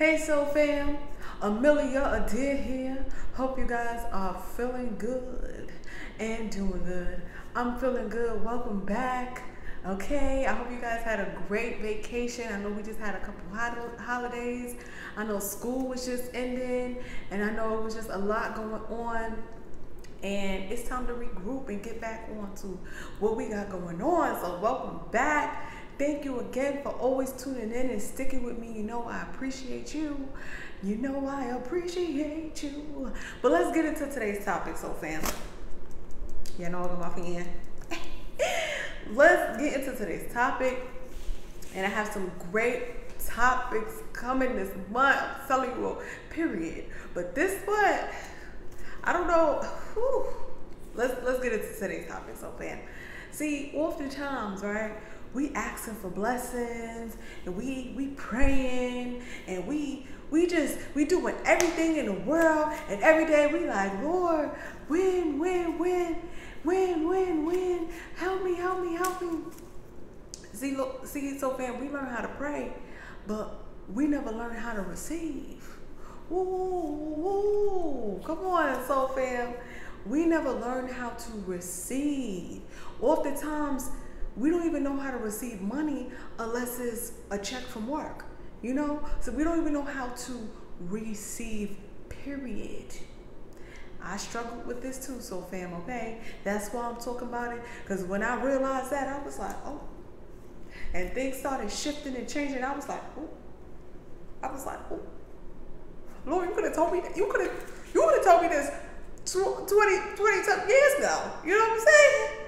Hey, Soul Fam, Amelia Adair here. Hope you guys are feeling good and doing good. I'm feeling good. Welcome back. Okay, I hope you guys had a great vacation. I know we just had a couple holidays. I know school was just ending, and I know it was just a lot going on. And it's time to regroup and get back on to what we got going on. So, welcome back. Thank you again for always tuning in and sticking with me. You know I appreciate you. You know I appreciate you. But let's get into today's topic, soul fam. You know what I'm laughing in. let's get into today's topic. And I have some great topics coming this month. I'm telling you, period. But this one, I don't know. Whew. Let's let's get into today's topic, soul fam. See, oftentimes, right? We asking for blessings and we we praying and we we just we doing everything in the world and every day we like lord win win win win win win help me help me help me. See look see soul fam we learn how to pray but we never learn how to receive. Ooh, ooh, come on soul fam. We never learn how to receive. Oftentimes we don't even know how to receive money unless it's a check from work, you know? So we don't even know how to receive, period. I struggled with this too, soul fam, okay? That's why I'm talking about it. Because when I realized that, I was like, oh. And things started shifting and changing. I was like, oh. I was like, oh. Lord, you could have told me that. You could have you could have told me this 20, 20 years ago. You know what I'm saying?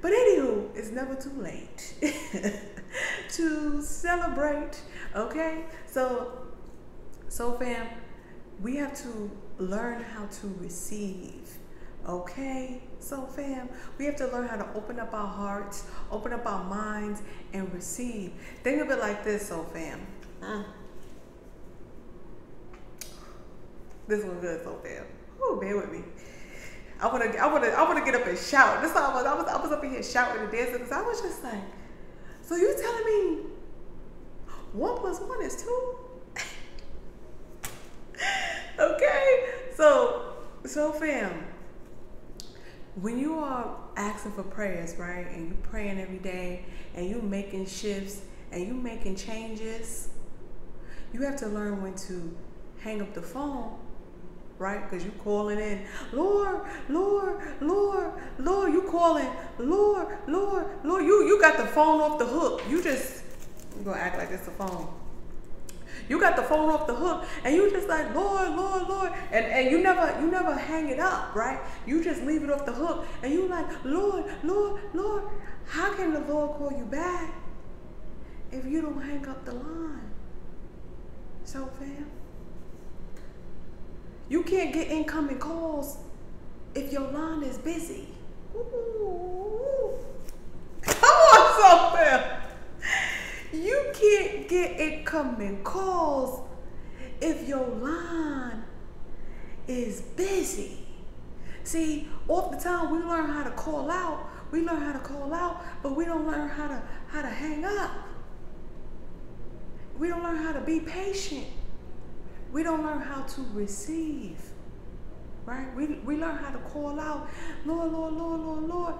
But anywho, it's never too late to celebrate. Okay? So soul fam, we have to learn how to receive. Okay? Soul fam, we have to learn how to open up our hearts, open up our minds, and receive. Think of it like this, soul fam. Mm. This one's good, soul fam. Oh, bear with me. I wanna, I wanna, I wanna get up and shout. This time I was, I was, I was up in here shouting and dancing because I was just like, so you telling me one plus one is two? okay, so, soul fam, when you are asking for prayers, right, and you praying every day, and you making shifts, and you making changes, you have to learn when to hang up the phone right? Because you calling in, Lord, Lord, Lord, Lord, you calling, Lord, Lord, Lord. You you got the phone off the hook. You just you gonna act like it's a phone. You got the phone off the hook and you just like, Lord, Lord, Lord. And and you never you never hang it up, right? You just leave it off the hook and you like, Lord, Lord, Lord. How can the Lord call you back if you don't hang up the line? Soul fam. You can't get incoming calls if your line is busy. Ooh. Come on, somewhere. You can't get incoming calls if your line is busy. See, all the time we learn how to call out. We learn how to call out, but we don't learn how to how to hang up. We don't learn how to be patient we don't learn how to receive. Right? We, we learn how to call out, Lord, Lord, Lord, Lord, Lord.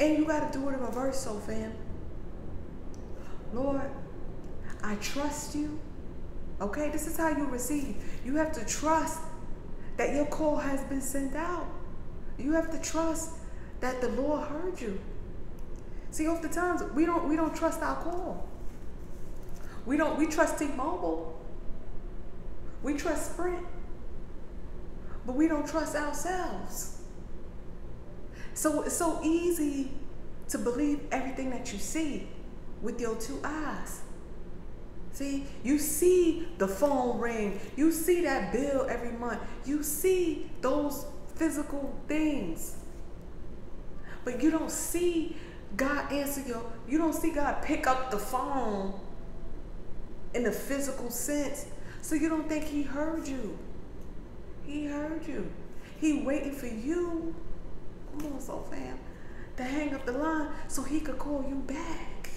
And you got to do it in reverse, soul fam. Lord, I trust you. Okay, this is how you receive. You have to trust that your call has been sent out. You have to trust that the Lord heard you. See, oftentimes we don't we don't trust our call. We don't we trust T-Mobile. We trust Sprint, but we don't trust ourselves. So it's so easy to believe everything that you see with your two eyes. See, you see the phone ring, you see that bill every month, you see those physical things. But you don't see God answer your, you don't see God pick up the phone in the physical sense so you don't think he heard you. He heard you. He waiting for you. Come on, soul fam. To hang up the line so he could call you back.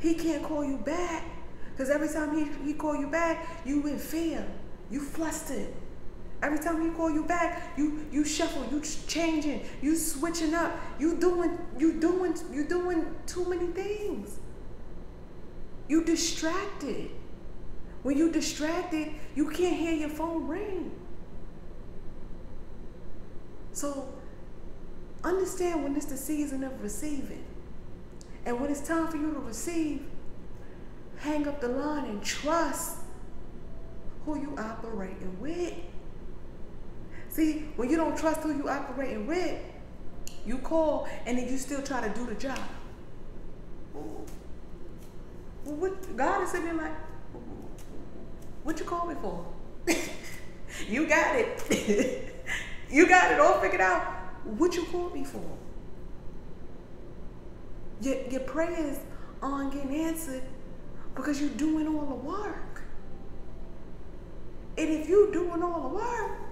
he can't call you back. Because every time he, he call you back, you in fear. You flustered. Every time he call you back, you you shuffle, you changing, you switching up, you doing you doing you doing too many things. You distracted. When you distracted, you can't hear your phone ring. So understand when it's the season of receiving. And when it's time for you to receive, hang up the line and trust who you operating with. See, when you don't trust who you operating with, you call and then you still try to do the job. What God is sitting there like, what you call me for? you got it. you got it all figured out. What you called me for? Your, your prayers aren't getting answered because you're doing all the work. And if you're doing all the work,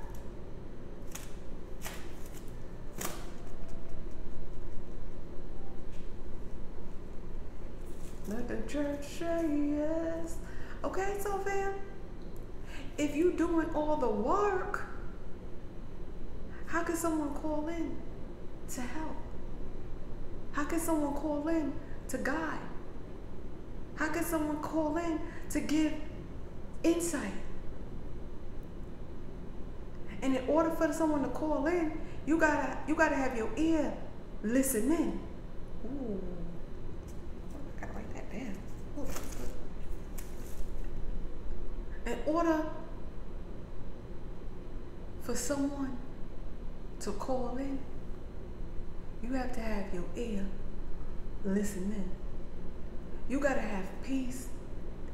let the church say yes. Okay, soul fam, if you doing all the work, how can someone call in to help? How can someone call in to guide? How can someone call in to give insight? And in order for someone to call in, you gotta you gotta have your ear listening. Ooh, I gotta write that down. Ooh. In order for someone to call in, you have to have your ear listening. You gotta have peace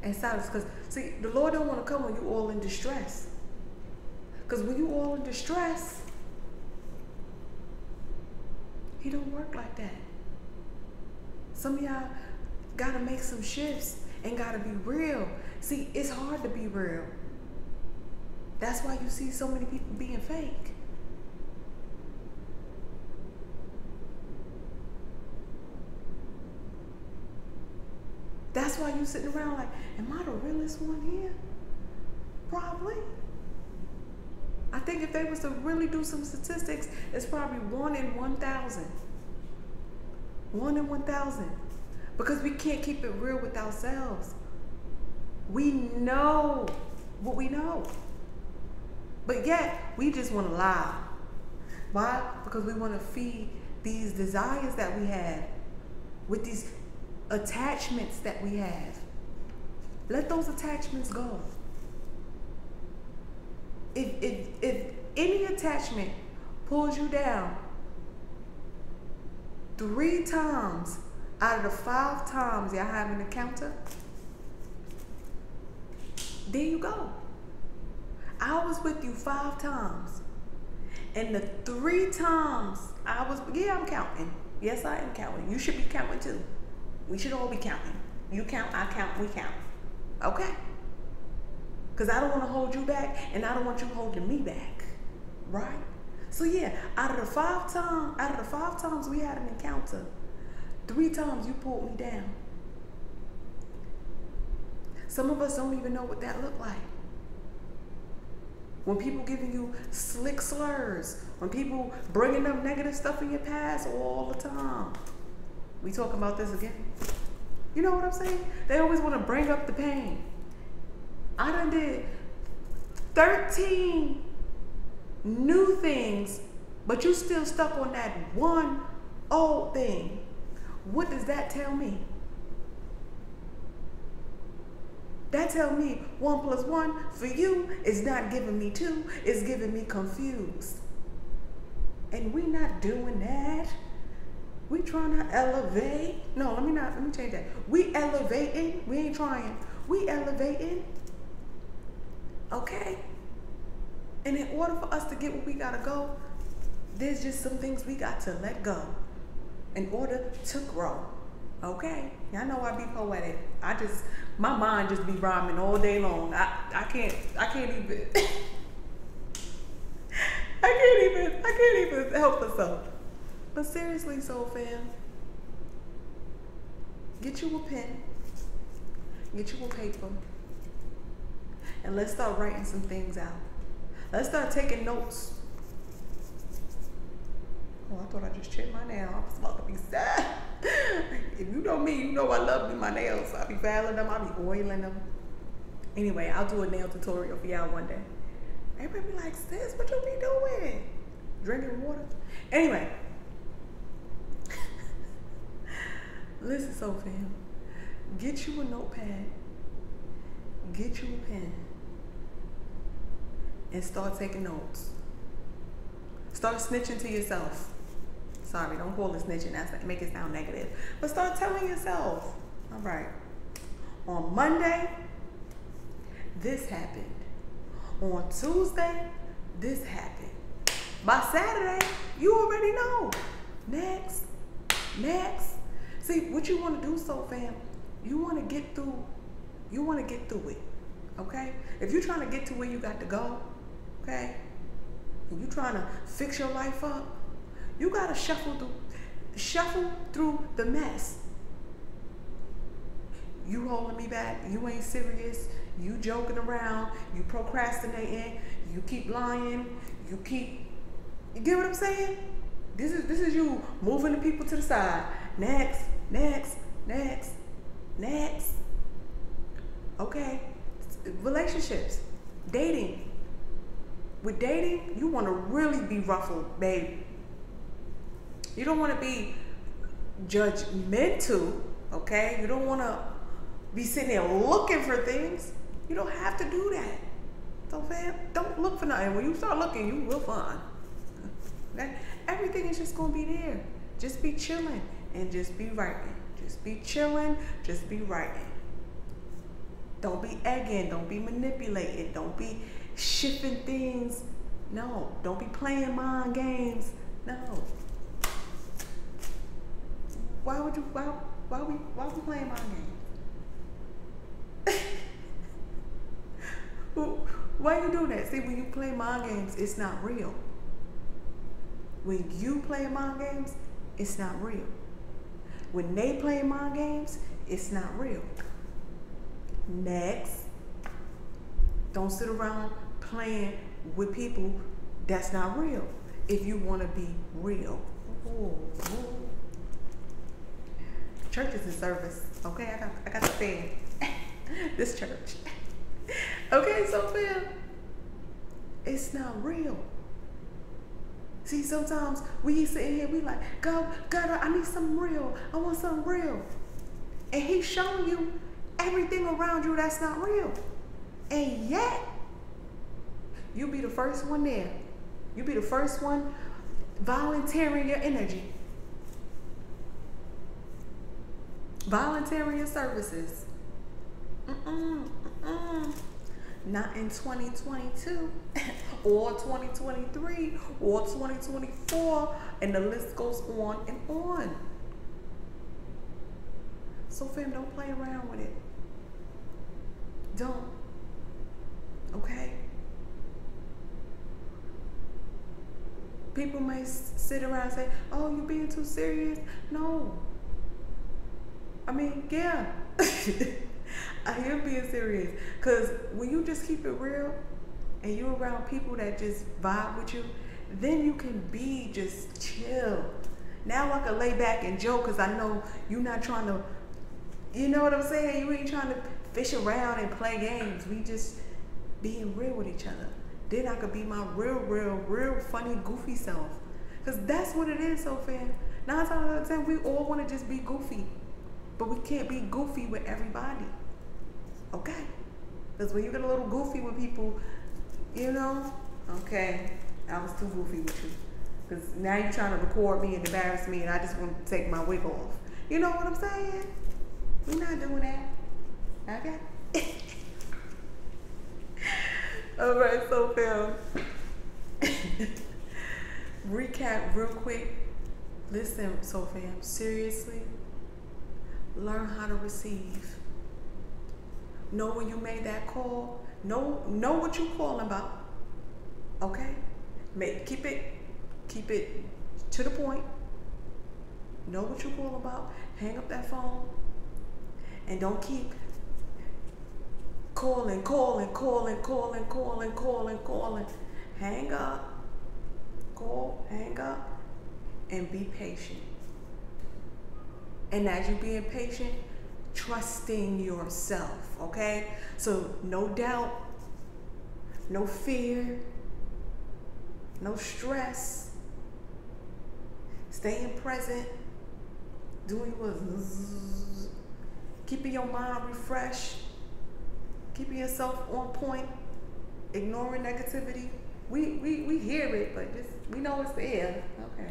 and silence. Because see, the Lord don't want to come when you all in distress. Because when you all in distress, He don't work like that. Some of y'all gotta make some shifts and gotta be real. See, it's hard to be real. That's why you see so many people being fake. That's why you sitting around like, am I the realest one here? Probably. I think if they was to really do some statistics, it's probably one in 1,000. One in 1,000. Because we can't keep it real with ourselves. We know what we know. But yet, we just want to lie. Why? Because we want to feed these desires that we have with these attachments that we have. Let those attachments go. If, if, if any attachment pulls you down three times out of the five times y'all have an encounter, there you go. I was with you five times. And the three times I was, yeah, I'm counting. Yes, I am counting. You should be counting too. We should all be counting. You count, I count, we count. Okay? Because I don't want to hold you back and I don't want you holding me back. Right? So yeah, out of the five times, out of the five times we had an encounter, three times you pulled me down. Some of us don't even know what that looked like. When people giving you slick slurs, when people bringing up negative stuff in your past all the time. We talking about this again? You know what I'm saying? They always want to bring up the pain. I done did 13 new things, but you still stuck on that one old thing. What does that tell me? That tell me one plus one for you is not giving me two, it's giving me confused. And we not doing that. We trying to elevate. No, let me not, let me change that. We elevating. We ain't trying. We elevating. Okay? And in order for us to get where we gotta go, there's just some things we got to let go in order to grow. Okay? Y'all know I be poetic. I just my mind just be rhyming all day long. I, I can't I can't even I can't even I can't even help myself. But seriously, soul fam, get you a pen Get you a paper. And let's start writing some things out. Let's start taking notes. Oh, I thought I just checked my nail. I was about to be sad. if you know me, you know I love my nails. I be filing them, I be oiling them. Anyway, I'll do a nail tutorial for y'all one day. Everybody be like, sis, what you be doing? Drinking water? Anyway. Listen, soul fam. Get you a notepad. Get you a pen. And start taking notes. Start snitching to yourself. Sorry, don't call it snitching. That's make it sound negative. But start telling yourself. All right. On Monday, this happened. On Tuesday, this happened. By Saturday, you already know. Next, next. See, what you want to do, soul fam, you want to get through, you want to get through it. Okay? If you're trying to get to where you got to go, okay, and you're trying to fix your life up, you gotta shuffle through shuffle through the mess. You holding me back, you ain't serious, you joking around, you procrastinating, you keep lying, you keep you get what I'm saying? This is this is you moving the people to the side. Next, next, next, next. Okay. Relationships, dating. With dating, you want to really be ruffled, babe. You don't want to be judgmental, okay? You don't want to be sitting there looking for things. You don't have to do that. So, fam, don't look for nothing. When you start looking, you will find. Okay? Everything is just going to be there. Just be chilling and just be writing. Just be chilling, just be writing. Don't be egging, don't be manipulating, don't be shifting things. No, don't be playing mind games. No. Why would you why why we why we playing mind games? why you do that? See, when you play mind games, it's not real. When you play mind games, it's not real. When they play mind games, it's not real. Next, don't sit around playing with people that's not real. If you want to be real. Ooh, ooh. Church is in service. Okay, I got I got to say this church. okay, soul fam, it's not real. See, sometimes we sitting here, we like, God, God, I need something real. I want something real. And he's showing you everything around you that's not real. And yet, you be the first one there. You be the first one volunteering your energy. Volunteering your services. Mm-mm, mm-mm. Not in 2022 or 2023 or 2024 and the list goes on and on. Soul fam, don't play around with it. Don't. Okay? People may sit around and say, oh, you're being too serious. No. I mean, yeah. I am being serious. Because when you just keep it real and you're around people that just vibe with you, then you can be just chill. Now I can lay back and joke because I know you're not trying to, you know what I'm saying? You ain't trying to fish around and play games. We just being real with each other. Then I could be my real, real, real funny, goofy self. Because that's what it is, soul fam. Nine times out of ten, we all want to just be goofy. But we can't be goofy with everybody. Okay? Because when you get a little goofy with people, you know, okay, I was too goofy with you. Because now you're trying to record me and embarrass me, and I just want to take my wig off. You know what I'm saying? We're not doing that. Okay? All right, soul fam. Recap real quick. Listen, soul fam, seriously, learn how to receive. Know when you made that call. Know know what you're calling about. Okay? Make keep it keep it to the point. Know what you're calling about. Hang up that phone. And don't keep calling, calling, calling, calling, calling, calling, calling. Hang up, call, hang up, and be patient. And as you're being patient, trusting yourself, okay? So no doubt, no fear, no stress, staying present, doing what, keeping your mind refreshed, keeping yourself on point, ignoring negativity. We, we, we hear it, but just, we know it's there. Okay.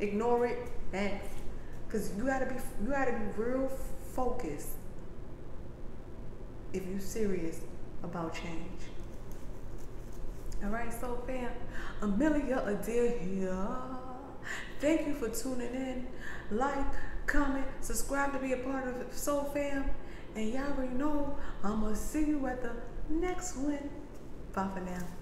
Ignore it. Thanks. Cause you gotta be you gotta be real focused if you're serious about change. All right, soul fam, Amelia Adair here. Thank you for tuning in. Like, comment, subscribe to be a part of Soul Fam. And y'all already know I'm gonna see you at the next one. Bye for now.